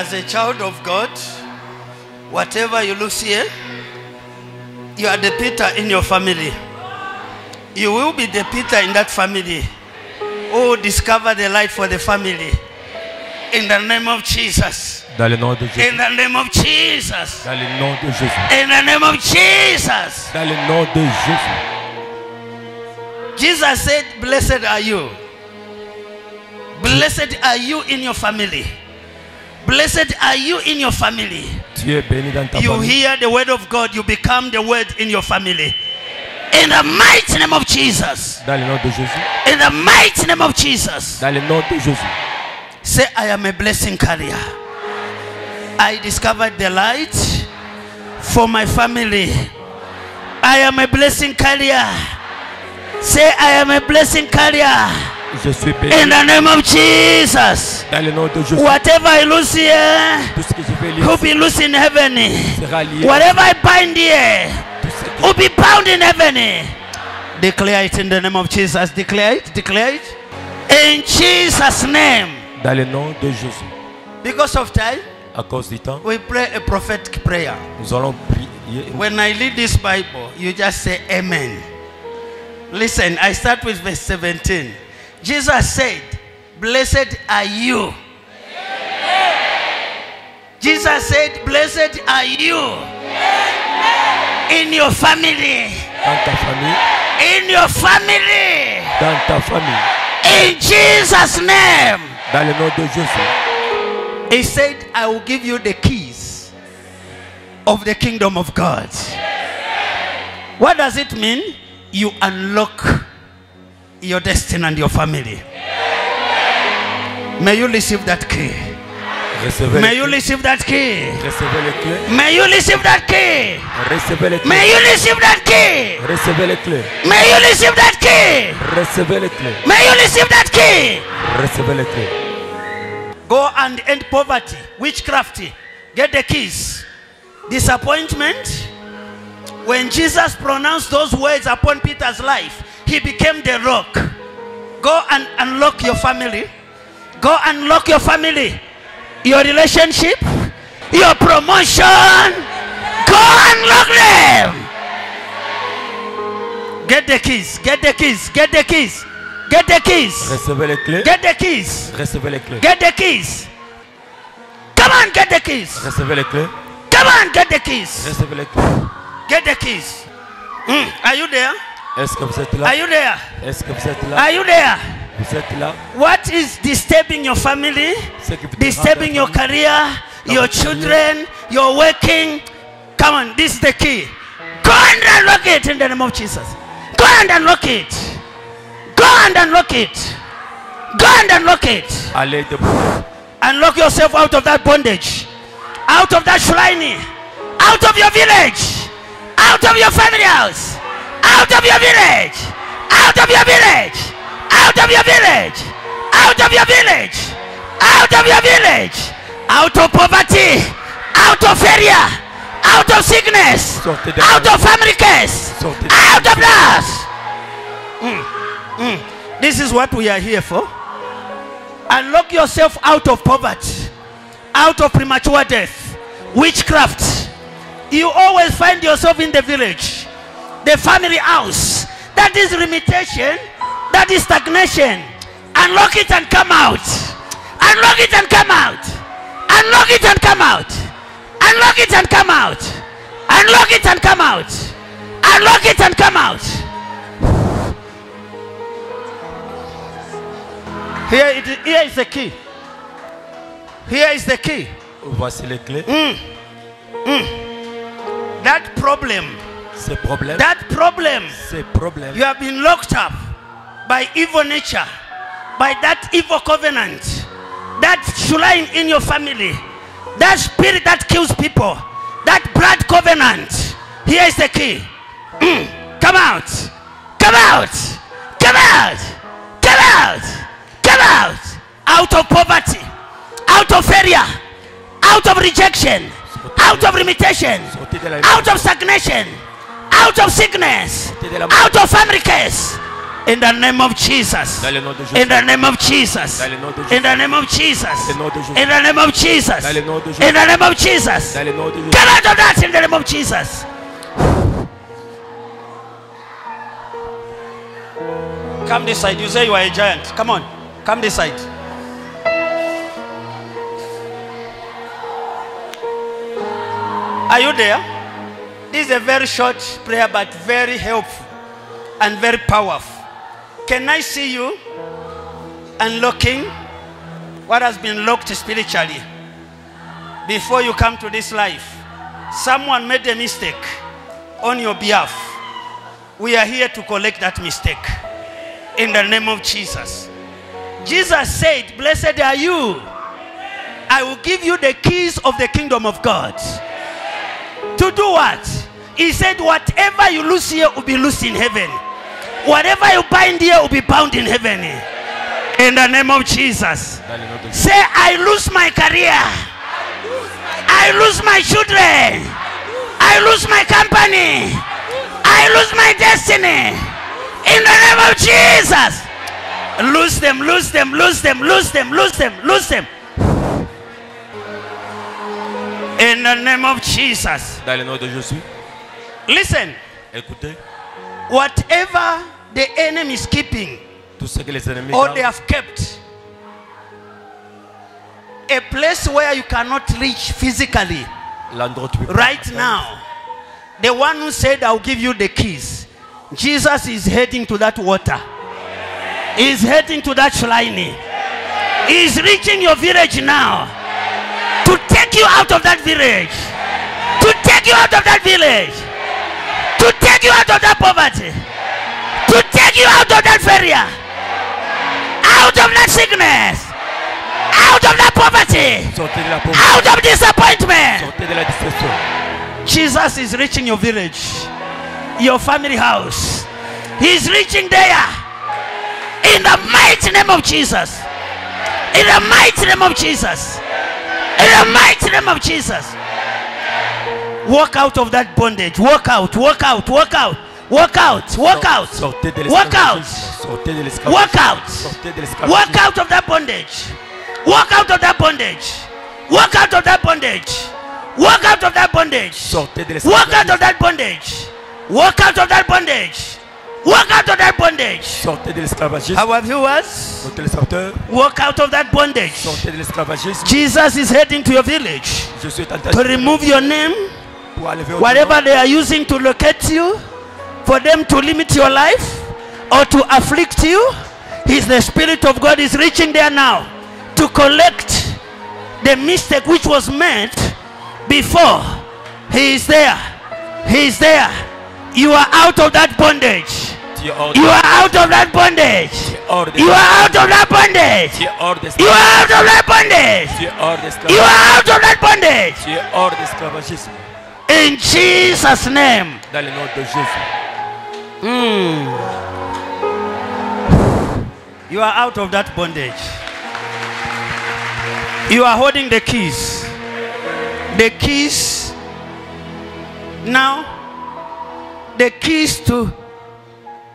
as a child of God, whatever you lose here, eh, you are the Peter in your family. You will be the Peter in that family who discover the light for the family. In the name of Jesus. Dans le nom de Jésus. In the name of Jesus. Dans le nom de Jésus. In the name of Jesus. Dans le nom de Jésus. Jesus said, Blessed are you. Blessed are you in your family. Blessed are you in your family. Tu es béni dans ta You hear the word of God, you become the word in your family. In the mighty name of Jesus. Dans le nom de Jésus. In the mighty name of Jesus. Dans le nom de Jésus. Say, I am a blessing carrier. I discovered the light for my family. I am a blessing carrier. Say, I am a blessing carrier. Je suis béni. In the name of Jesus. Dans le nom de Jésus. Whatever I lose here, Tout ce que je vais lire will be loose in heaven. sera lié. Whatever I bind here, Tout will be bound in heaven. Declare it in the name of Jesus. Declare it. Declare it. In Jesus' name. Dans le nom de Jésus. Because of time, À cause du temps, we pray a prophetic prayer. nous allons prier. When I read this Bible, you just say Amen. Listen, I start with verse 17. Jesus said, Blessed are you. Jesus said, Blessed are you in your family. Dans ta famille. In your family. Dans ta famille. In Jesus' name. Dans le nom de Jésus. He said, I will give you the keys of the kingdom of God. What does it mean? You unlock your destiny and your family. May you receive that key. Recevez May you receive that key. Recevez les clés. May you receive that key. Recevez les clés. May you receive that key. Recevez les clés. May you receive that key. Recevez les clés. May you receive that key. Recevez les clés. Go and end poverty, witchcraft. Get the keys. Disappointment. When Jesus pronounced those words upon Peter's life, he became the rock. Go and unlock your family. Go unlock your family, your relationship, your promotion. Go unlock them. Get the keys. Get the keys. Get the keys. Get the keys. Recevez les clés. Get the keys. Recevez les clés. Get the keys. Come on, get the keys. Recevez les clés. Come on, get the keys. Recevez les clés. Get the keys. Mm, Are you there? Est-ce que vous êtes là? Are you there? Est-ce que vous êtes là? Are you there? Vous êtes là? What is disturbing your family? Ce qui vous Disturbing your career, your children, your working. Come on, this is the key. Go and unlock it in the name of Jesus. Go and unlock it. Go and unlock it. Go and unlock it. Allez debout. Unlock yourself out of that bondage, out of that shrine, out of your village, out of your family house, out of your village, out of your village, out of your village, out of your village, out of your village, out of poverty, out of failure, out of sickness, out of family de out of that. Mm, mm. This is what we are here for. Unlock yourself out of poverty, out of premature death, witchcraft. You always find yourself in the village, the family house. That is limitation, that is stagnation. Unlock it and come out. Unlock it and come out. Unlock it and come out. Unlock it and come out. Unlock it and come out. Unlock it and come out. Here, it, here is the key. Here is the key. Voici les clés. That problem, Ces problèmes. that problem, Ces problèmes. you have been locked up by evil nature, by that evil covenant, that shrine in your family, that spirit that kills people, that blood covenant. Here is the key. Mm. Come out. Come out. Come out. Come out. Come out. Out of poverty, out of failure, out of rejection, out of limitation, Sortez de la out of stagnation, out of sickness, out of family curse. In the name of Jesus. Dans le nom de In the name of Jesus. Dans le nom de In the name of Jesus. le nom de Jésus. In the name of Jesus. Dans le nom de In the name of Jesus. Dans le nom Jésus. Get out of that in the name of Jesus. Come this side. You say you are a giant. Come on. Come this side. Are you there? This is a very short prayer, but very helpful and very powerful. Can I see you unlocking what has been locked spiritually? before you come to this life, someone made a mistake on your behalf. We are here to collect that mistake in the name of Jesus. Jesus said, Blessed are you. I will give you the keys of the kingdom of God. To do what? He said, Whatever you lose here will be loose in heaven. Whatever you bind here will be bound in heaven. In the name of Jesus. Say, I lose my career. I lose my children. I lose my company. I lose my destiny. In the name of Jesus. Lose them, lose them, lose them, lose them, lose them, lose them. In the name of Jesus. Dans le nom de Jésus. Listen, Écoutez, whatever the enemy is keeping tout ce que les ennemis or they have kept a place where you cannot reach physically l'endroit où tu peux pas right now the one who said i'll give you the keys jesus is heading to that water. He's heading to that shrine. He's reaching your village now to take you out of that village to take you out of that village take you out of that poverty to take you out of that failure out of that sickness out of that poverty Sortez de la pauvreté. out of disappointment Sortez de la déception. Jesus is reaching your village, your family house. He's reaching there. In the mighty name of Jesus. In the mighty name of Jesus. In the mighty name of Jesus. Walk out of that bondage. Walk out, walk out, walk out, walk out, walk out, walk out, l'esclavagisme. Sortez de l'esclavagisme. walk out. Walk out of that bondage. Walk out of that bondage. Walk out of that bondage. Walk out of that bondage. Walk out of that bondage. Walk out of that bondage. Walk out of that bondage. Sortez de l'esclavagisme. Our viewers, walk out of that bondage. sortez de l'esclavagisme. Jesus is heading to your village Je suis to remove your name, pour enlever votre whatever they are using to locate you, for them to limit your life or to afflict you. He's the Spirit of God is reaching there now to collect the mistake which was made before. He is there. He is there. You are out of that bondage. Tu es hors You are out of that bondage. tu es hors de You are out of that bondage. tu es hors You are out of that bondage. Tu es hors You are out of that bondage. Tu es hors d'esclavagisme. In Jesus' name. Dans le nom de Jésus. Hmm. You are out of that bondage. You are holding the keys. The keys. Now, the keys to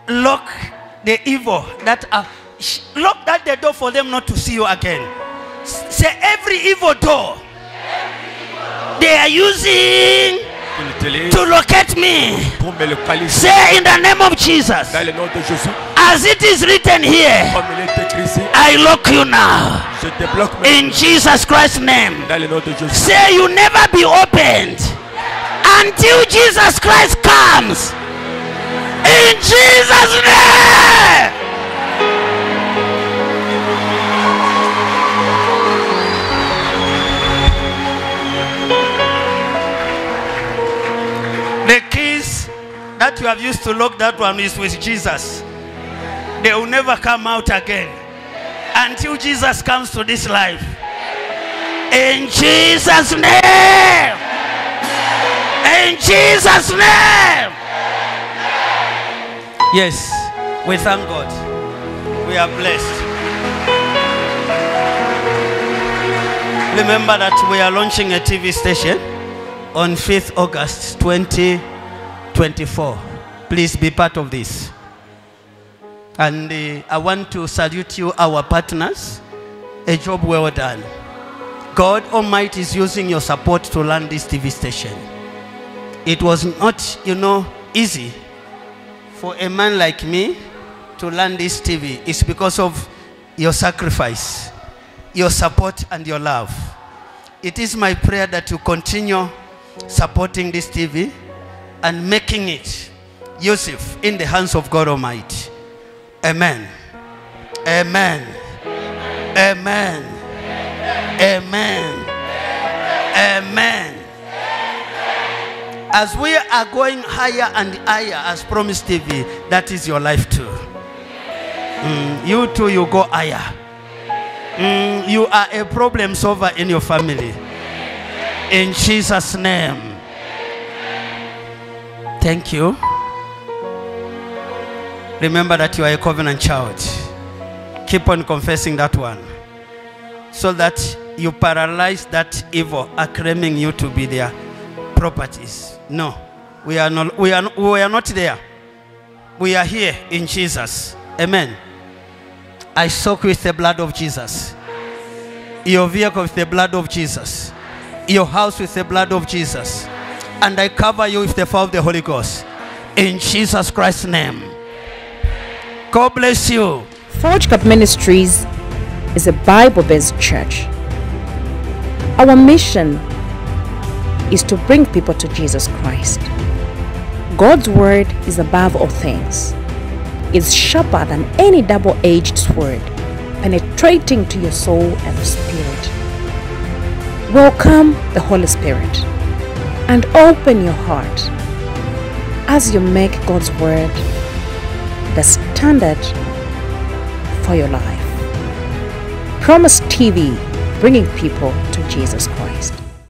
lock the evil that are lock that the door for them not to see you again. Say every evil door they are using to locate me. Say in the name of Jesus, as it is written here. I lock you now in. Jesus Christ's name. Say you never be opened until Jesus Christ comes. In Jesus' name. That you have used to lock that one is with Jesus. They will never come out again until Jesus comes to this life. In Jesus' name. In Jesus' name. Yes, we thank God. We are blessed. Remember that we are launching a TV station on 5th August 2024. Please be part of this. And uh, I want to salute you, our partners. A job well done. God Almighty is using your support to land this TV station. It was not, you know, easy for a man like me to learn this TV. It's because of your sacrifice, your support, and your love. It is my prayer that you continue supporting this TV and making it Yusuf in the hands of God Almighty. Amen. Amen. Amen. Amen. Amen. As we are going higher and higher, as promised TV, that is your life too. Mm, you too, you go higher. Mm, you are a problem solver in your family. In Jesus' name. Thank you. Remember that you are a covenant child. Keep on confessing that one. So that you paralyze that evil claiming you to be their properties. No. We are not we are, we are not there. We are here in Jesus. Amen. I soak with the blood of Jesus. Your vehicle with the blood of Jesus. Your house with the blood of Jesus. And I cover you with the fire of the Holy Ghost. In Jesus Christ's name. God bless you. FOJCAB Ministries is a Bible based church. Our mission is to bring people to Jesus Christ. God's word is above all things. It's sharper than any double edged sword, penetrating to your soul and spirit. Welcome the Holy Spirit and open your heart as you make God's word the standard for your life. Promise TV, bringing people to Jesus Christ.